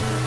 Bye.